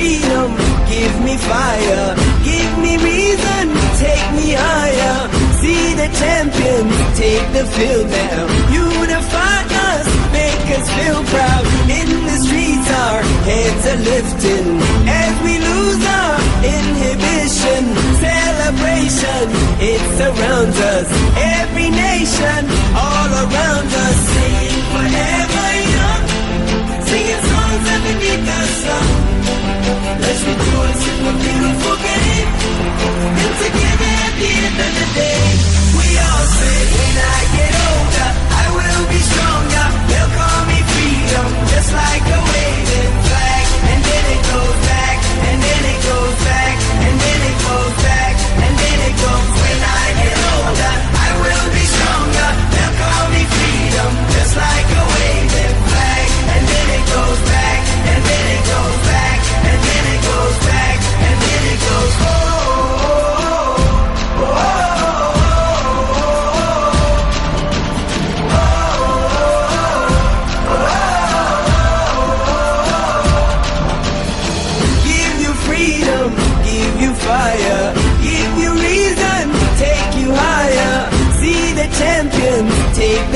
freedom, give me fire, give me reason, take me higher. See the champions take the field now. Unify us, make us feel proud. In the streets, our heads are lifting as we lose our inhibition. Celebration, it surrounds us every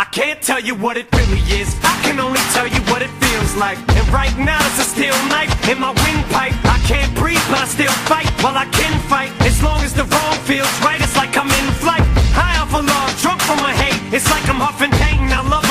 I can't tell you what it really is. I can only tell you what it feels like. And right now it's a steel knife in my windpipe. I can't breathe but I still fight. Well I can fight. As long as the wrong feels right It's like I'm in flight. High off a log, drunk from my hate. It's like I'm huffing pain I love